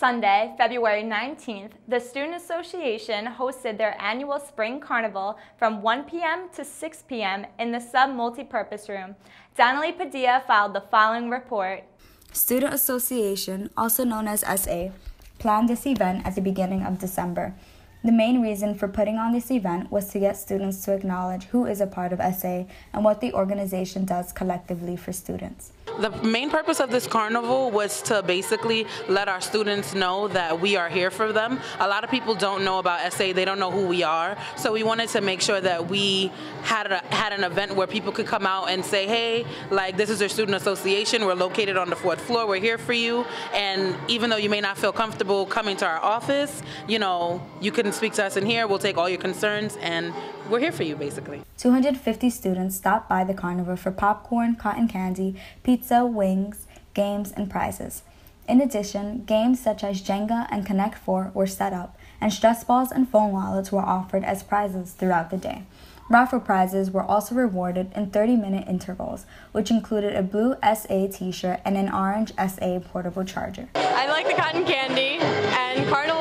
Sunday, February 19th, the Student Association hosted their annual Spring Carnival from 1 p.m. to 6 p.m. in the sub multipurpose room. Dynahlee Padilla filed the following report. Student Association, also known as SA, planned this event at the beginning of December. The main reason for putting on this event was to get students to acknowledge who is a part of SA and what the organization does collectively for students. The main purpose of this carnival was to basically let our students know that we are here for them. A lot of people don't know about SA, they don't know who we are. So we wanted to make sure that we had a, had an event where people could come out and say, hey, like this is our student association, we're located on the fourth floor, we're here for you. And even though you may not feel comfortable coming to our office, you know, you can speak to us in here, we'll take all your concerns and we're here for you basically. 250 students stopped by the carnival for popcorn, cotton candy, pizza, wings, games, and prizes. In addition, games such as Jenga and Connect 4 were set up, and stress balls and phone wallets were offered as prizes throughout the day. Raffle prizes were also rewarded in 30 minute intervals, which included a blue SA t shirt and an orange SA portable charger. I like the cotton candy and carnival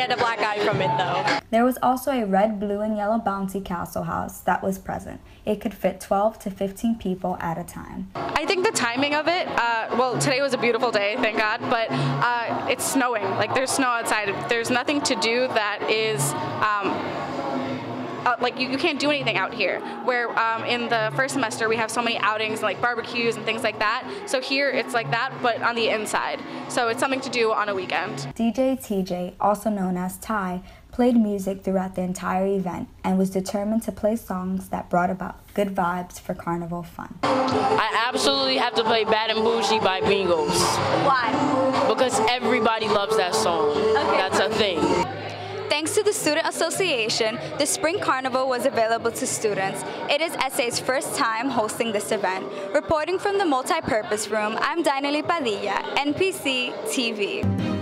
get a black eye from it though. There was also a red, blue, and yellow bouncy castle house that was present. It could fit 12 to 15 people at a time. I think the timing of it, uh, well, today was a beautiful day, thank God, but uh, it's snowing. Like, there's snow outside. There's nothing to do that is. Um, uh, like you, you can't do anything out here. Where um, in the first semester we have so many outings and like barbecues and things like that. So here it's like that, but on the inside. So it's something to do on a weekend. DJ TJ, also known as Ty, played music throughout the entire event and was determined to play songs that brought about good vibes for carnival fun. I absolutely have to play Bad and Bougie by Migos. Why? Because everybody loves that song. Okay. Student Association, the Spring Carnival was available to students. It is SA's first time hosting this event. Reporting from the multi-purpose Room, I'm Dynahlee Padilla, NPC TV.